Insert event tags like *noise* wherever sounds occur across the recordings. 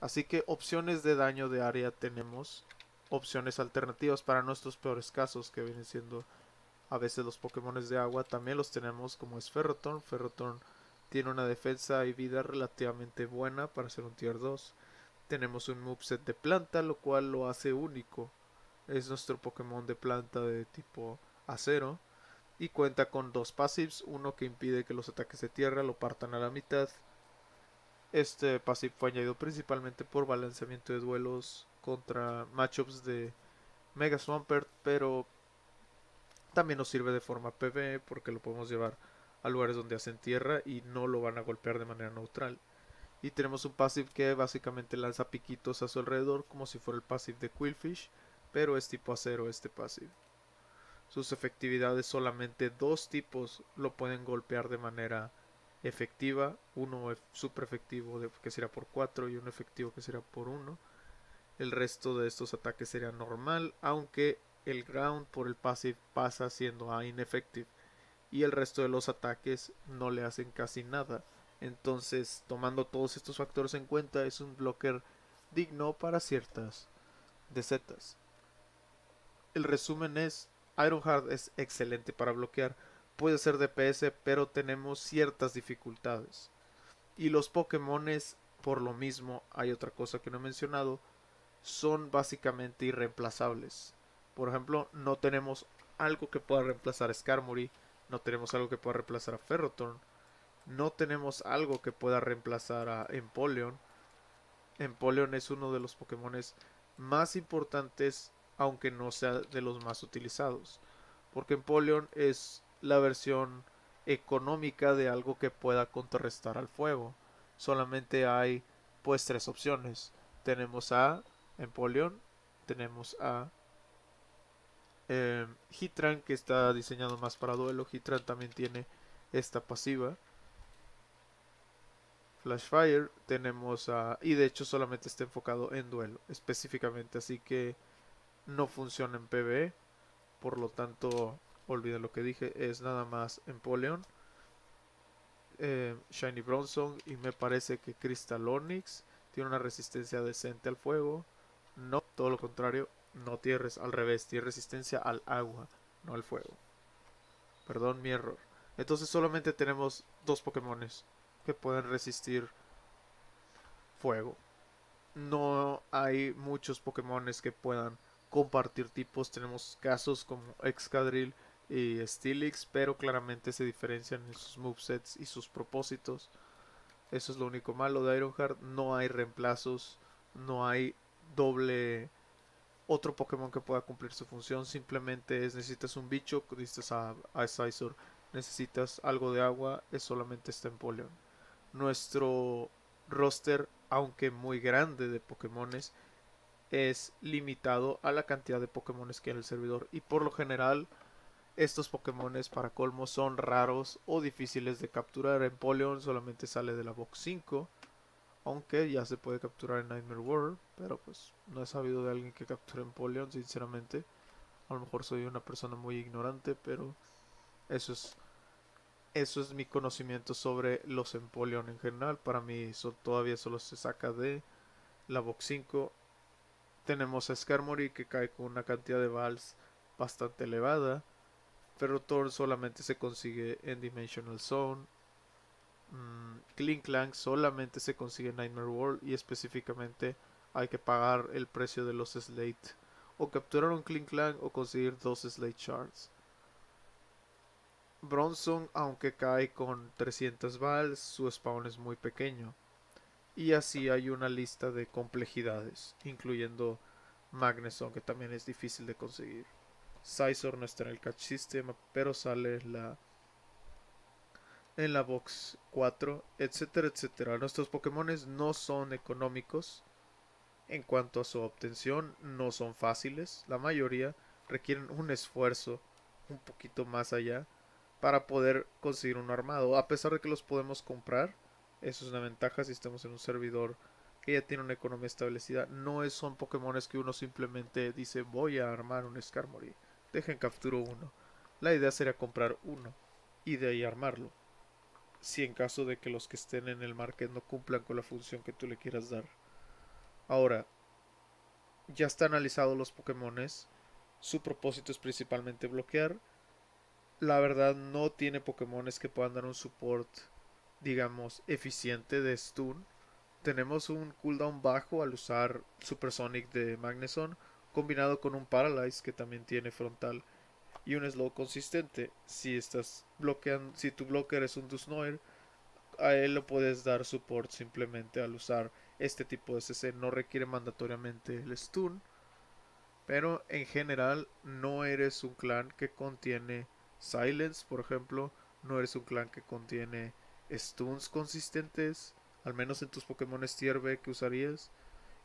Así que opciones de daño de área tenemos opciones alternativas para nuestros peores casos que vienen siendo a veces los Pokémon de agua también los tenemos como es Ferrothorn. Ferrothorn tiene una defensa y vida relativamente buena para ser un tier 2. Tenemos un moveset de planta, lo cual lo hace único. Es nuestro Pokémon de planta de tipo acero. Y cuenta con dos passives, uno que impide que los ataques de tierra lo partan a la mitad. Este passive fue añadido principalmente por balanceamiento de duelos contra matchups de Mega Swampert, pero también nos sirve de forma PV porque lo podemos llevar a lugares donde hacen tierra y no lo van a golpear de manera neutral. Y tenemos un passive que básicamente lanza piquitos a su alrededor como si fuera el passive de Quillfish, pero es tipo acero este passive. Sus efectividades solamente dos tipos lo pueden golpear de manera efectiva, uno super efectivo que será por 4 y uno efectivo que será por 1. El resto de estos ataques sería normal, aunque el ground por el passive pasa siendo a ineffective y el resto de los ataques no le hacen casi nada. Entonces, tomando todos estos factores en cuenta, es un blocker digno para ciertas desetas. El resumen es, Ironheart es excelente para bloquear, puede ser DPS, pero tenemos ciertas dificultades. Y los Pokémones, por lo mismo, hay otra cosa que no he mencionado, son básicamente irreemplazables. Por ejemplo, no tenemos algo que pueda reemplazar a Skarmory, no tenemos algo que pueda reemplazar a Ferrothorn, no tenemos algo que pueda reemplazar a Empoleon. Empoleon es uno de los Pokémon más importantes, aunque no sea de los más utilizados, porque Empoleon es la versión económica de algo que pueda contrarrestar al fuego. Solamente hay pues tres opciones. Tenemos a Empoleon, tenemos a eh, Hitran que está diseñado más para duelo. Hitran también tiene esta pasiva. Flashfire tenemos a... Y de hecho solamente está enfocado en duelo específicamente. Así que no funciona en PvE. Por lo tanto, olviden lo que dije. Es nada más Empoleon. Eh, Shiny Bronson. Y me parece que Crystal Onyx tiene una resistencia decente al fuego. No, todo lo contrario. No tierres, al revés, tiene resistencia al agua, no al fuego. Perdón mi error. Entonces solamente tenemos dos Pokémones que pueden resistir fuego. No hay muchos Pokémones que puedan compartir tipos. Tenemos casos como Excadrill y Steelix, pero claramente se diferencian en sus movesets y sus propósitos. Eso es lo único malo de Ironheart. No hay reemplazos, no hay doble otro Pokémon que pueda cumplir su función. Simplemente es necesitas un bicho, necesitas a, a necesitas algo de agua, es solamente este Empoleon. Nuestro roster, aunque muy grande de Pokémones, es limitado a la cantidad de Pokémones que hay en el servidor. Y por lo general, estos Pokémones para colmo son raros o difíciles de capturar. Empoleon solamente sale de la box 5 aunque ya se puede capturar en Nightmare World, pero pues no he sabido de alguien que capture Empoleon, sinceramente. A lo mejor soy una persona muy ignorante, pero eso es eso es mi conocimiento sobre los Empoleon en general. Para mí todavía solo se saca de la Box 5. Tenemos a Skarmory que cae con una cantidad de Vals bastante elevada. Ferrothorn solamente se consigue en Dimensional Zone. Mm, solamente se consigue en Nightmare World y específicamente hay que pagar el precio de los Slate. O capturar un Clang o conseguir dos Slate Shards. Bronson, aunque cae con 300 vals, su spawn es muy pequeño. Y así hay una lista de complejidades, incluyendo Magneson, que también es difícil de conseguir. Scizor no está en el catch system, pero sale la en la box 4, etcétera, etcétera. Nuestros Pokémon no son económicos en cuanto a su obtención, no son fáciles. La mayoría requieren un esfuerzo un poquito más allá para poder conseguir un armado. A pesar de que los podemos comprar, eso es una ventaja si estamos en un servidor que ya tiene una economía establecida. No son Pokémon que uno simplemente dice voy a armar un Skarmory. Dejen capturo uno. La idea sería comprar uno y de ahí armarlo si en caso de que los que estén en el market no cumplan con la función que tú le quieras dar. Ahora, ya está analizado los Pokémones. Su propósito es principalmente bloquear. La verdad no tiene Pokémones que puedan dar un support, digamos, eficiente de stun. Tenemos un cooldown bajo al usar Supersonic de Magneson, combinado con un Paralyze que también tiene frontal y un slow consistente. Si estás bloqueando, si tu blocker es un Dusnoir, a él lo puedes dar support simplemente al usar este tipo de CC. No requiere mandatoriamente el stun. Pero en general no eres un clan que contiene silence, por ejemplo. No eres un clan que contiene stuns consistentes. Al menos en tus Pokémon tier B que usarías.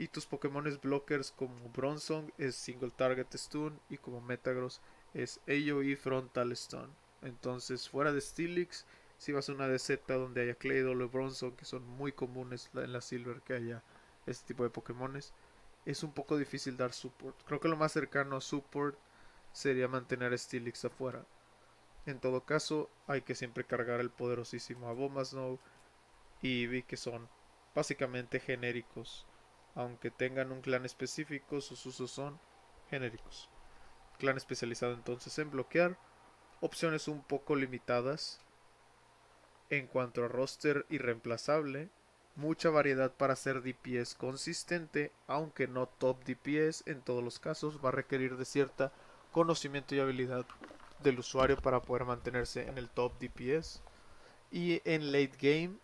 Y tus Pokémon blockers como Bronzong es single target stun. Y como Metagross es AoE frontal stun. Entonces fuera de Steelix si vas a una DZ donde haya Claydol o Bronzong, que son muy comunes en la Silver que haya este tipo de Pokémones, es un poco difícil dar support. Creo que lo más cercano a support sería mantener a Steelix afuera. En todo caso, hay que siempre cargar el poderosísimo Abomasnow y vi que son básicamente genéricos. Aunque tengan un clan específico, sus usos son genéricos. Clan especializado entonces en bloquear. Opciones un poco limitadas en cuanto a roster irreemplazable, mucha variedad para hacer DPS consistente, aunque no top DPS en todos los casos, va a requerir de cierta conocimiento y habilidad del usuario para poder mantenerse en el top DPS. Y en late game,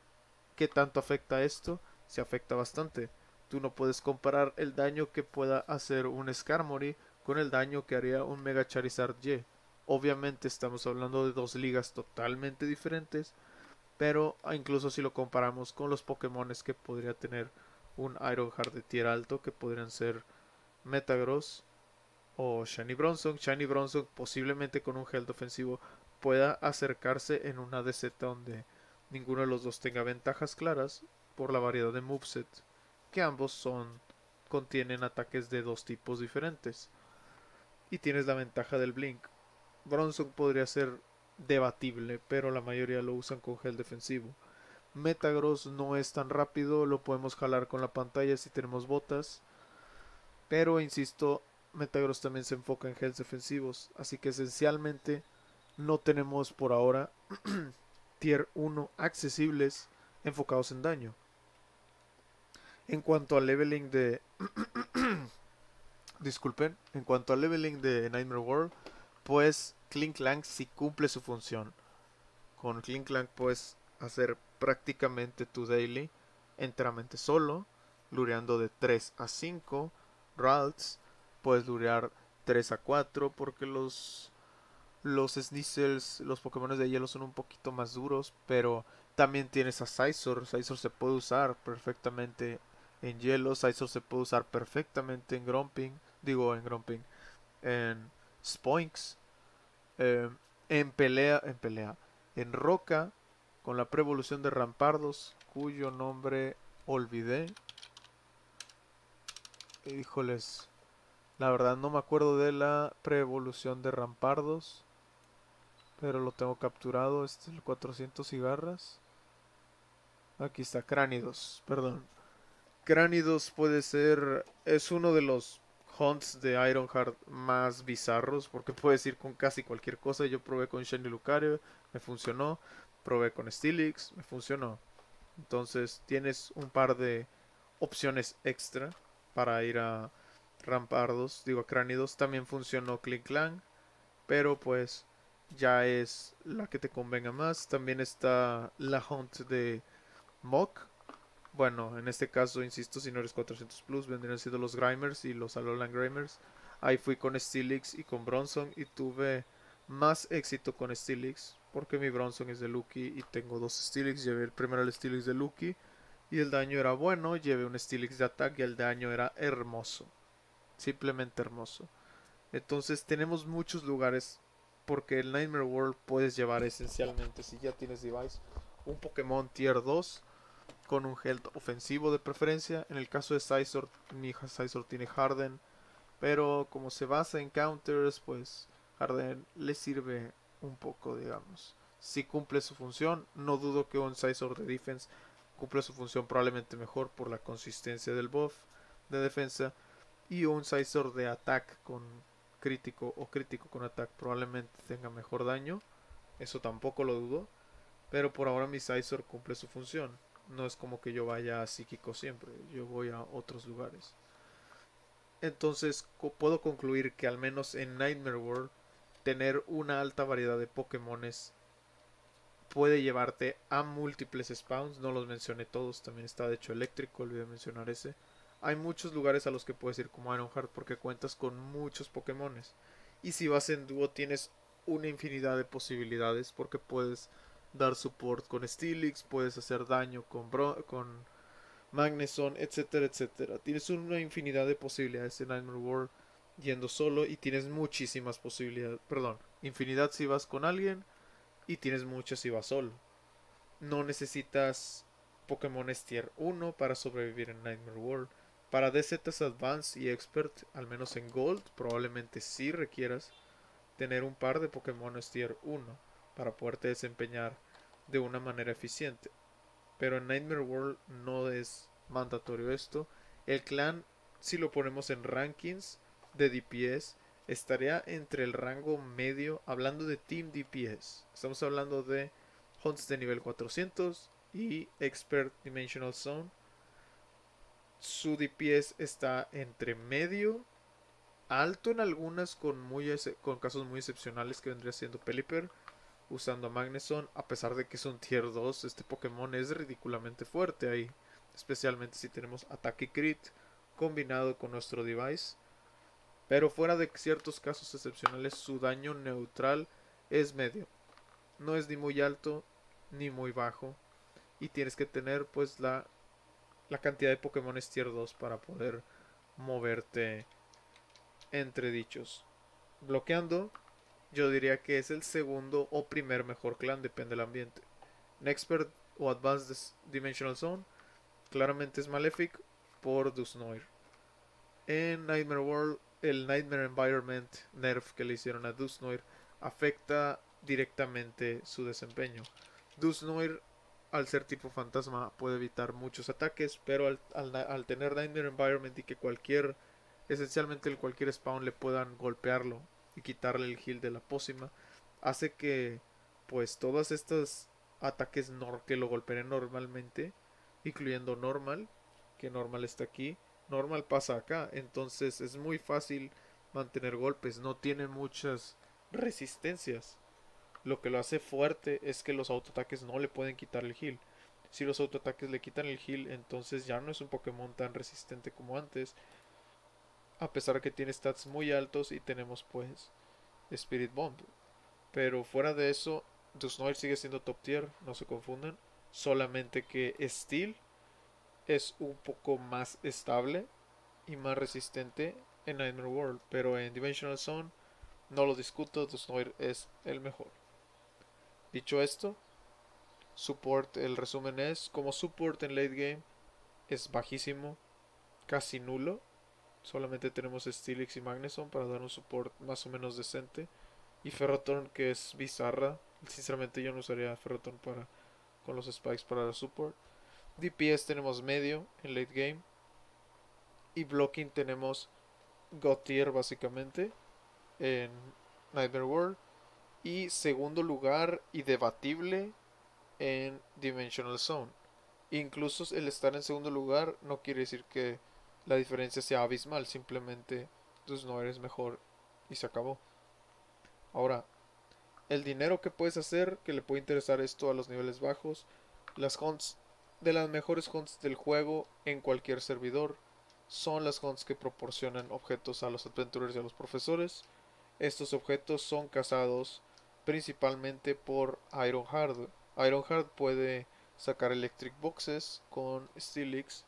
¿qué tanto afecta esto? Se afecta bastante. Tú no puedes comparar el daño que pueda hacer un Skarmory con el daño que haría un Mega Charizard Y. Obviamente estamos hablando de dos ligas totalmente diferentes, pero incluso si lo comparamos con los Pokémon que podría tener un Ironheart de tier alto, que podrían ser Metagross o Shiny Bronzong. Shiny Bronzong posiblemente con un Health ofensivo pueda acercarse en una DZ donde ninguno de los dos tenga ventajas claras por la variedad de moveset, que ambos son contienen ataques de dos tipos diferentes. Y tienes la ventaja del Blink. Bronzong podría ser debatible, pero la mayoría lo usan con gel defensivo. Metagross no es tan rápido, lo podemos jalar con la pantalla si tenemos botas. Pero insisto, Metagross también se enfoca en gels defensivos, así que esencialmente no tenemos por ahora *clears throat* tier 1 accesibles enfocados en daño. En cuanto al leveling de *clears throat* disculpen, en cuanto al leveling de Nightmare World, pues Clink Clank sí cumple su función. Con Clink Clank puedes hacer prácticamente tu daily enteramente solo, lureando de 3 a 5 Ralts, puedes lurear 3 a 4 porque los los Sneasels, los Pokémon de hielo son un poquito más duros, pero también tienes a Scizor, Scizor se puede usar perfectamente en hielo, Scizor se puede usar perfectamente en Grumping, digo en Grumping, en Spoinks, eh, en pelea, en pelea, en Roca, con la prevolución de Rampardos, cuyo nombre olvidé. Híjoles, la verdad no me acuerdo de la preevolución de Rampardos, pero lo tengo capturado. Este es el 400 cigarras. Aquí está, Cránidos, perdón. Cránidos puede ser, es uno de los hunts de Ironheart más bizarros, porque puedes ir con casi cualquier cosa. Yo probé con Shiny Lucario, me funcionó. Probé con Steelix, me funcionó. Entonces tienes un par de opciones extra para ir a Rampardos, digo a Cránidos. También funcionó Clink Clan, pero pues ya es la que te convenga más. También está la hunt de Mok, bueno, en este caso, insisto, si no eres 400 Plus, vendrían siendo los Grimers y los Alolan Grimers. Ahí fui con Steelix y con Bronson y tuve más éxito con Steelix porque mi Bronson es de Lucky y tengo dos Steelix. Llevé el primero el Steelix de Lucky y el daño era bueno. Llevé un Steelix de ataque y el daño era hermoso. Simplemente hermoso. Entonces tenemos muchos lugares porque el Nightmare World puedes llevar esencialmente, si ya tienes device, un Pokémon Tier 2 con un health ofensivo de preferencia. En el caso de Scizor, mi Scizor tiene Harden, pero como se basa en counters, pues Harden le sirve un poco, digamos. Si cumple su función, no dudo que un Scizor de defense cumple su función probablemente mejor por la consistencia del buff. de defensa y un Scizor de attack con crítico o crítico con attack probablemente tenga mejor daño. Eso tampoco lo dudo. Pero por ahora mi Scizor cumple su función. No es como que yo vaya a psíquico siempre. Yo voy a otros lugares. Entonces puedo concluir que al menos en Nightmare World tener una alta variedad de Pokémones puede llevarte a múltiples spawns. No los mencioné todos. También está de hecho eléctrico. Olvidé mencionar ese. Hay muchos lugares a los que puedes ir como Ironheart porque cuentas con muchos Pokémones. Y si vas en dúo tienes una infinidad de posibilidades porque puedes dar support con Steelix, puedes hacer daño con, con Magneson, etcétera, etcétera. Tienes una infinidad de posibilidades en Nightmare World yendo solo y tienes muchísimas posibilidades, perdón, infinidad si vas con alguien y tienes muchas si vas solo. No necesitas Pokémon tier 1 para sobrevivir en Nightmare World. Para DZs Advanced y Expert, al menos en Gold, probablemente sí requieras tener un par de Pokémon tier 1 para poderte desempeñar de una manera eficiente. Pero en Nightmare World no es mandatorio esto. El clan, si lo ponemos en rankings de DPS, estaría entre el rango medio, hablando de Team DPS. Estamos hablando de Hunts de nivel 400 y Expert Dimensional Zone. Su DPS está entre medio, alto en algunas con, muy con casos muy excepcionales que vendría siendo Pelipper usando a Magneson, a pesar de que es un tier 2, este Pokémon es ridículamente fuerte ahí, especialmente si tenemos ataque crit combinado con nuestro device. Pero fuera de ciertos casos excepcionales, su daño neutral es medio. No es ni muy alto ni muy bajo. Y tienes que tener pues la, la cantidad de Pokémon tier 2 para poder moverte entre dichos. Bloqueando yo diría que es el segundo o primer mejor clan, depende del ambiente. Nexpert o Advanced Dimensional Zone claramente es Malefic por Dusnoir. En Nightmare World, el Nightmare Environment nerf que le hicieron a Dusnoir afecta directamente su desempeño. Dusnoir, al ser tipo fantasma, puede evitar muchos ataques, pero al, al tener Nightmare Environment y que cualquier, esencialmente cualquier spawn le puedan golpearlo y quitarle el heal de la pócima hace que pues todas estas ataques que lo golpeen normalmente incluyendo normal que normal está aquí normal pasa acá. Entonces es muy fácil mantener golpes no tiene muchas resistencias. Lo que lo hace fuerte es que los autoataques no le pueden quitar el heal. Si los autoataques le quitan el heal entonces ya no es un Pokémon tan resistente como antes a pesar que tiene stats muy altos y tenemos pues Spirit Bomb. Pero fuera de eso, Dusnoir sigue siendo top tier, no se confundan. Solamente que Steel es un poco más estable y más resistente en Nightmare World. Pero en Dimensional Zone no lo discuto, Dusnoir es el mejor. Dicho esto, support, el resumen es, como support en late game es bajísimo, casi nulo Solamente tenemos Steelix y Magneson para dar un support más o menos decente. Y Ferrotorn que es bizarra. Sinceramente yo no usaría Ferrotorn para, con los spikes para dar support. DPS tenemos medio en late game. Y blocking tenemos Gautier básicamente en Nightmare World. Y segundo lugar y debatible en Dimensional Zone. Incluso el estar en segundo lugar no quiere decir que la diferencia sea abismal, simplemente pues no eres mejor y se acabó. Ahora, el dinero que puedes hacer, que le puede interesar esto a los niveles bajos, las hunts de las mejores hunts del juego en cualquier servidor son las hunts que proporcionan objetos a los adventurers y a los profesores. Estos objetos son cazados principalmente por Ironheart. Ironheart puede sacar electric boxes con Steelix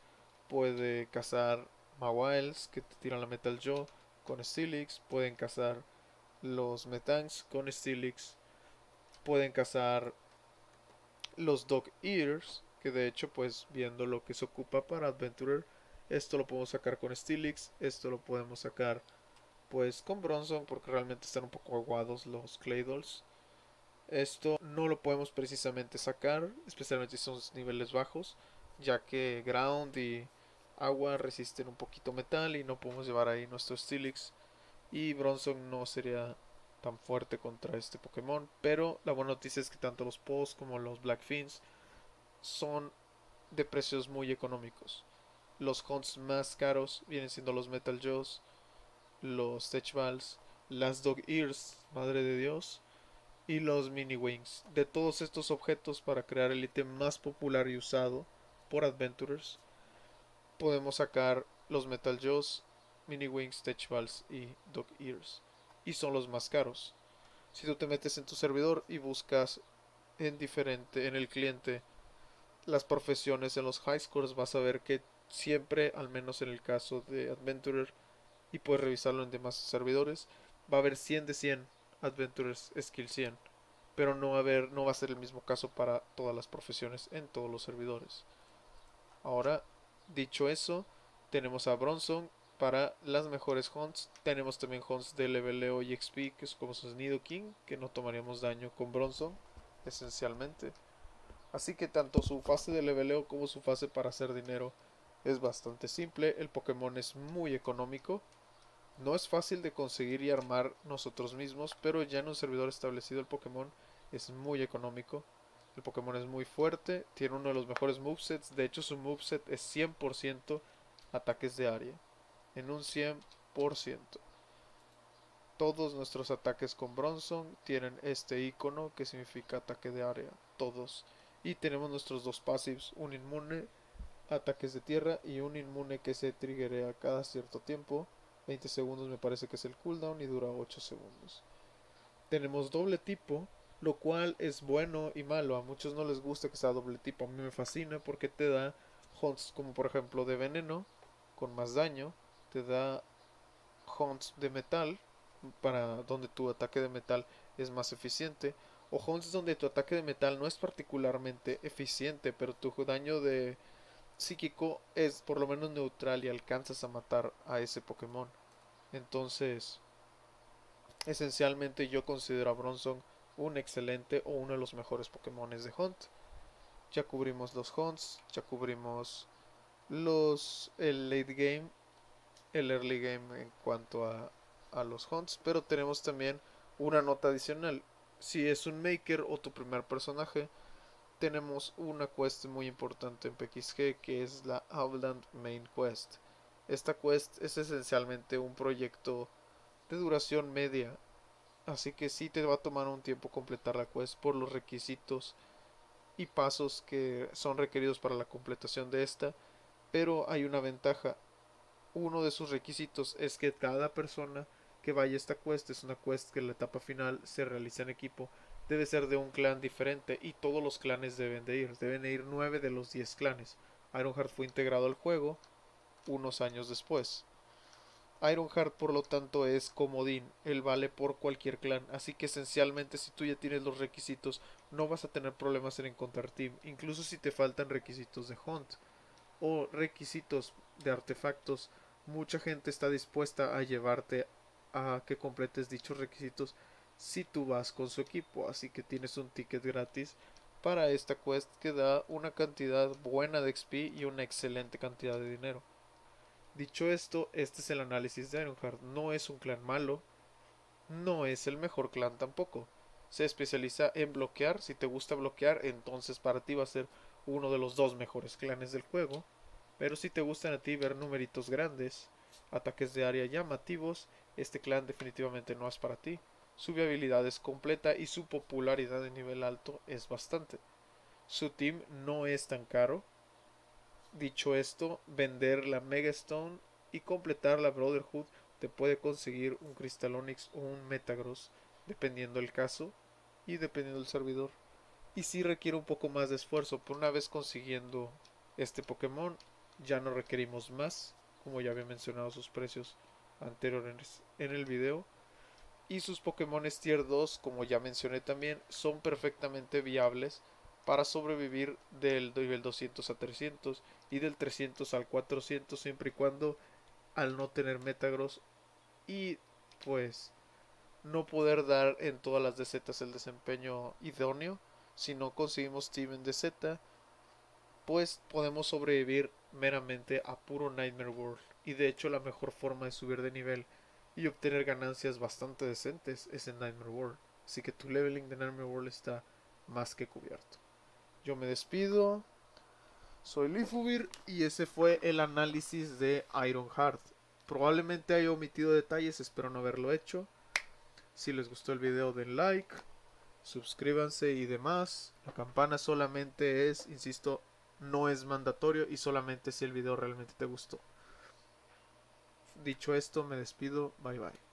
puede cazar Mawiles que te tiran la Metal Jaw con Steelix, pueden cazar los Metangs con Steelix, pueden cazar los Dog Ears, que de hecho pues viendo lo que se ocupa para Adventurer, esto lo podemos sacar con Steelix, esto lo podemos sacar pues con Bronson porque realmente están un poco aguados los Claydolls. Esto no lo podemos precisamente sacar, especialmente si son niveles bajos, ya que Ground y agua, resisten un poquito metal y no podemos llevar ahí nuestro Steelix. Y Bronzong no sería tan fuerte contra este Pokémon. Pero la buena noticia es que tanto los Post como los Black Fins son de precios muy económicos. Los Hunts más caros vienen siendo los Metal Jaws, los Techballs, las Dog Ears, madre de Dios, y los Mini Wings. De todos estos objetos para crear el ítem más popular y usado por Adventurers, podemos sacar los Metal Jaws, Mini Wings, Techballs y Dog Ears. Y son los más caros. Si tú te metes en tu servidor y buscas en diferente, en el cliente, las profesiones en los high scores, vas a ver que siempre, al menos en el caso de Adventurer, y puedes revisarlo en demás servidores, va a haber 100 de 100 Adventurers Skill 100, pero no va a haber, no va a ser el mismo caso para todas las profesiones en todos los servidores. Ahora, dicho eso, tenemos a Bronson para las mejores hunts. Tenemos también hunts de leveleo y XP, que es como su King, que no tomaríamos daño con Bronson, esencialmente. Así que tanto su fase de leveleo como su fase para hacer dinero es bastante simple. El Pokémon es muy económico. No es fácil de conseguir y armar nosotros mismos, pero ya en un servidor establecido el Pokémon es muy económico. El Pokémon es muy fuerte, tiene uno de los mejores movesets, de hecho su moveset es 100% ataques de área, en un 100%. Todos nuestros ataques con Bronson tienen este icono que significa ataque de área, todos. Y tenemos nuestros dos passives, un inmune, ataques de tierra y un inmune que se triggerea cada cierto tiempo. 20 segundos me parece que es el cooldown y dura 8 segundos. Tenemos doble tipo, lo cual es bueno y malo. A muchos no les gusta que sea doble tipo. A mí me fascina porque te da hunts como por ejemplo de veneno con más daño. Te da hunts de metal para donde tu ataque de metal es más eficiente. O hunts donde tu ataque de metal no es particularmente eficiente, pero tu daño de psíquico es por lo menos neutral y alcanzas a matar a ese Pokémon. Entonces, esencialmente yo considero a Bronson un excelente o uno de los mejores Pokémon de Hunt. Ya cubrimos los Hunts, ya cubrimos los el late game, el early game en cuanto a, a los Hunts, pero tenemos también una nota adicional. Si es un Maker o tu primer personaje, tenemos una quest muy importante en PXG que es la Outland Main Quest. Esta quest es esencialmente un proyecto de duración media, así que sí te va a tomar un tiempo completar la quest por los requisitos y pasos que son requeridos para la completación de esta, pero hay una ventaja. Uno de sus requisitos es que cada persona que vaya a esta quest es una quest que en la etapa final se realiza en equipo debe ser de un clan diferente y todos los clanes deben de ir. Deben de ir 9 de los 10 clanes. Ironheart fue integrado al juego unos años después. Ironheart por lo tanto es comodín, él vale por cualquier clan, así que esencialmente si tú ya tienes los requisitos no vas a tener problemas en encontrar team, incluso si te faltan requisitos de hunt o requisitos de artefactos, mucha gente está dispuesta a llevarte a que completes dichos requisitos si tú vas con su equipo. Así que tienes un ticket gratis para esta quest que da una cantidad buena de XP y una excelente cantidad de dinero. Dicho esto, este es el análisis de Ironheart. No es un clan malo, no es el mejor clan tampoco. Se especializa en bloquear. Si te gusta bloquear, entonces para ti va a ser uno de los dos mejores clanes del juego. Pero si te gustan a ti ver numeritos grandes, ataques de área llamativos, este clan definitivamente no es para ti su viabilidad es completa y su popularidad de nivel alto es bastante. Su team no es tan caro. Dicho esto, vender la Mega Stone y completar la Brotherhood te puede conseguir un Crystalonix o un Metagross, dependiendo el caso y dependiendo del servidor. Y si requiere un poco más de esfuerzo, por una vez consiguiendo este Pokémon, ya no requerimos más, como ya había mencionado sus precios anteriores en el video y sus Pokémon Tier 2, como ya mencioné también, son perfectamente viables para sobrevivir del nivel 200 a 300 y del 300 al 400 siempre y cuando al no tener Metagross y pues no poder dar en todas las DZ el desempeño idóneo si no conseguimos Team en DZ pues podemos sobrevivir meramente a puro Nightmare World. Y de hecho la mejor forma de subir de nivel y obtener ganancias bastante decentes es en Nightmare World. Así que tu leveling de Nightmare World está más que cubierto. Yo me despido. Soy Lifubir y ese fue el análisis de Ironheart. Probablemente haya omitido detalles, espero no haberlo hecho. Si les gustó el video den like, suscríbanse y demás. La campana solamente es, insisto, no es mandatorio y solamente si el video realmente te gustó. Dicho esto, me despido. Bye bye.